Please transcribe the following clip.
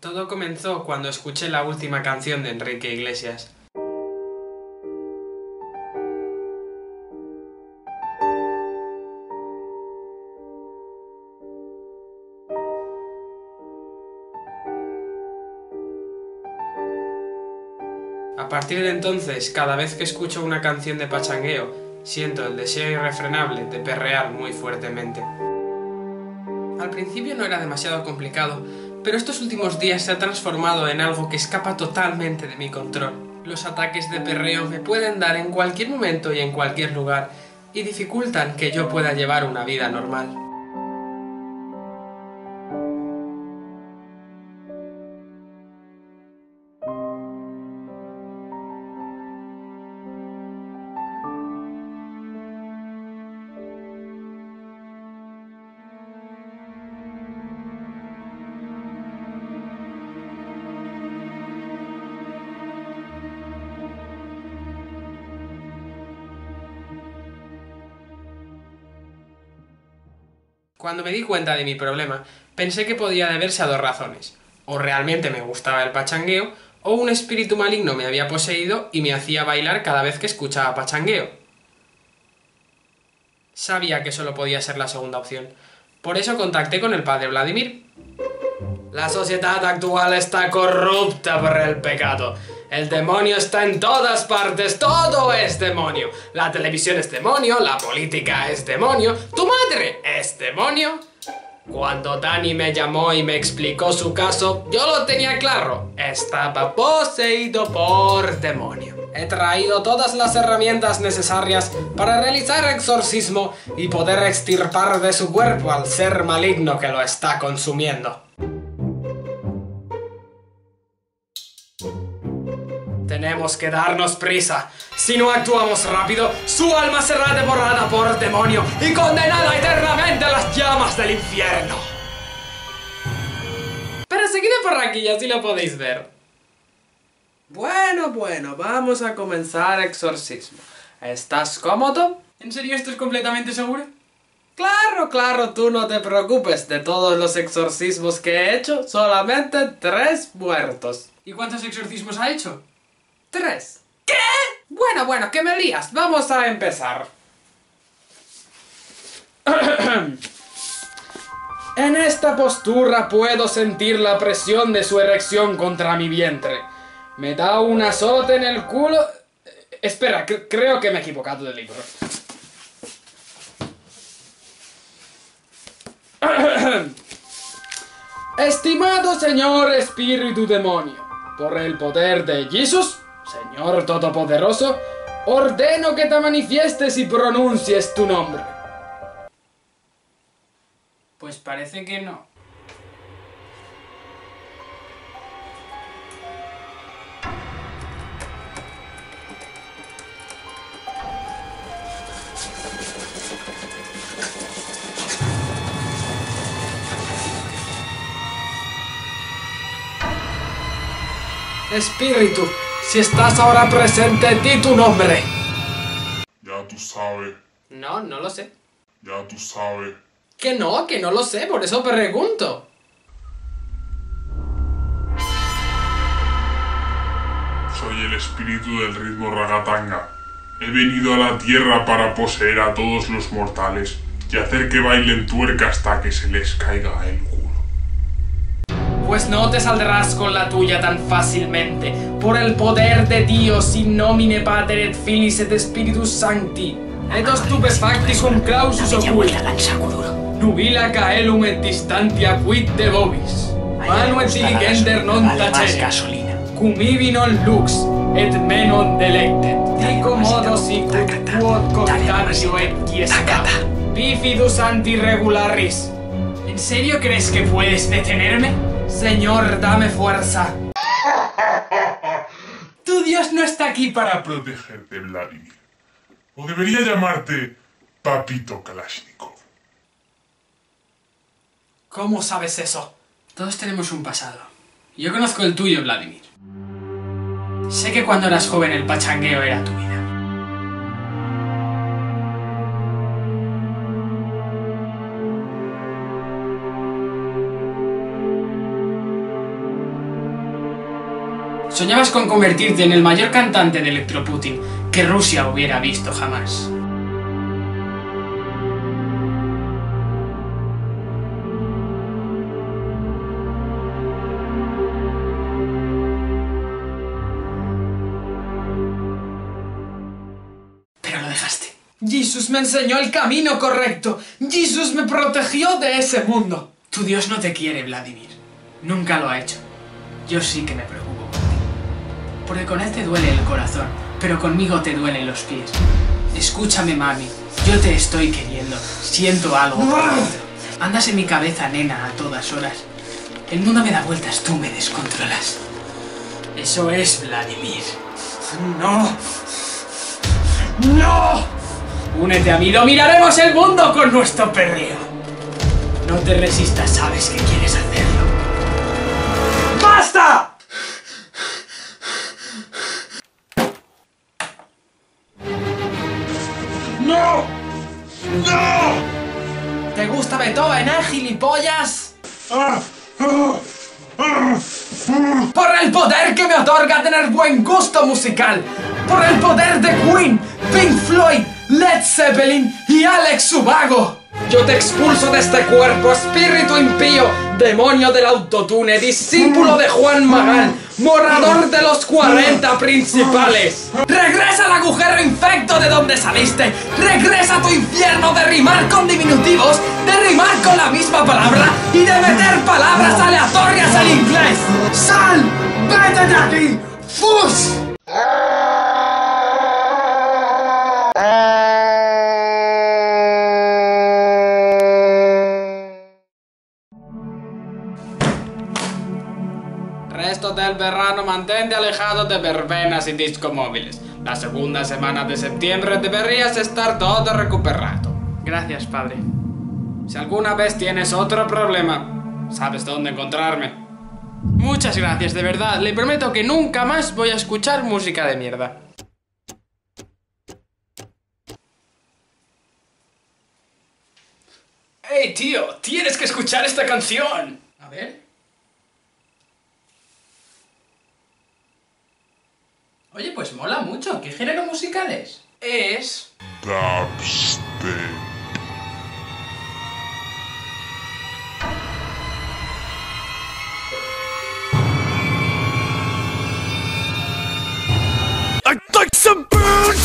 Todo comenzó cuando escuché la última canción de Enrique Iglesias. A partir de entonces, cada vez que escucho una canción de pachangueo, siento el deseo irrefrenable de perrear muy fuertemente. Al principio no era demasiado complicado, pero estos últimos días se ha transformado en algo que escapa totalmente de mi control. Los ataques de perreo me pueden dar en cualquier momento y en cualquier lugar, y dificultan que yo pueda llevar una vida normal. Cuando me di cuenta de mi problema, pensé que podía deberse a dos razones. O realmente me gustaba el pachangueo, o un espíritu maligno me había poseído y me hacía bailar cada vez que escuchaba pachangueo. Sabía que solo podía ser la segunda opción. Por eso contacté con el padre Vladimir. La sociedad actual está corrupta por el pecado. El demonio está en todas partes, todo es demonio. La televisión es demonio, la política es demonio, tu madre es demonio. Cuando Dani me llamó y me explicó su caso, yo lo tenía claro. Estaba poseído por demonio. He traído todas las herramientas necesarias para realizar exorcismo y poder extirpar de su cuerpo al ser maligno que lo está consumiendo. Tenemos que darnos prisa. Si no actuamos rápido, su alma será devorada por demonio y condenada eternamente a las llamas del infierno. Pero seguid por aquí así lo podéis ver. Bueno, bueno, vamos a comenzar exorcismo. ¿Estás cómodo? ¿En serio esto es completamente seguro? Claro, claro, tú no te preocupes. De todos los exorcismos que he hecho, solamente tres muertos. ¿Y cuántos exorcismos ha hecho? Tres. ¿Qué? Bueno, bueno, que me lías. Vamos a empezar. en esta postura puedo sentir la presión de su erección contra mi vientre. Me da un azote en el culo... Espera, creo que me he equivocado de libro. Estimado señor espíritu demonio, por el poder de Jesús, Señor Todopoderoso, ordeno que te manifiestes y pronuncies tu nombre. Pues parece que no. Espíritu, si estás ahora presente, di tu nombre. Ya tú sabes. No, no lo sé. Ya tú sabes. Que no, que no lo sé, por eso pregunto. Soy el espíritu del ritmo ragatanga. He venido a la tierra para poseer a todos los mortales y hacer que bailen tuerca hasta que se les caiga el. Pues no te saldrás con la tuya tan fácilmente, por el poder de Dios in nomine Pater et Filis et Spiritus Sancti. Et stupefactis cum clausus ocult. Nubila caelum et distantia quid de vobis. Manu et diligenter non tacere. Cum ibi non lux, et menon delectet. Dico modo sicut quod cogitatio et quiesca. Bifidus antirregularis. ¿En serio crees que puedes detenerme? Señor, dame fuerza. Tu Dios no está aquí para... protegerte, Vladimir. O debería llamarte Papito Kalashnikov. ¿Cómo sabes eso? Todos tenemos un pasado. Yo conozco el tuyo, Vladimir. Sé que cuando eras joven el pachangueo era tu vida. Soñabas con convertirte en el mayor cantante de Electroputin que Rusia hubiera visto jamás. Pero lo dejaste. Jesús me enseñó el camino correcto. Jesús me protegió de ese mundo. Tu Dios no te quiere, Vladimir. Nunca lo ha hecho. Yo sí que me preocupo. Porque con él te duele el corazón, pero conmigo te duelen los pies. Escúchame, mami. Yo te estoy queriendo. Siento algo por dentro. Andas en mi cabeza, nena, a todas horas. El mundo me da vueltas, tú me descontrolas. Eso es Vladimir. No. No. Únete a mí, dominaremos el mundo con nuestro perreo. No te resistas, sabes que quieres ¡No! ¡No! ¿Te gusta Beethoven, eh, gilipollas? ¡Ah! ¡Ah! ¡Ah! Por el poder que me otorga tener buen gusto musical. Por el poder de Queen, Pink Floyd, Led Zeppelin y Alex Subago. Yo te expulso de este cuerpo, espíritu impío, demonio del autotune, discípulo de Juan Magán, morador de los 40 principales. Regresa al agujero infecto de donde saliste. Regresa a tu infierno de rimar con diminutivos, de rimar con la misma palabra y de meter palabras aleatorias al inglés. ¡Sal! ¡Vete de aquí! ¡Fus! Del verano mantente alejado de verbenas y discomóviles. La segunda semana de septiembre deberías estar todo recuperado. Gracias, padre. Si alguna vez tienes otro problema, sabes dónde encontrarme. Muchas gracias, de verdad. Le prometo que nunca más voy a escuchar música de mierda. ¡Hey, tío! ¡Tienes que escuchar esta canción! A ver. ¿Qué género musical es? Es... Dubstep. I'd like some burn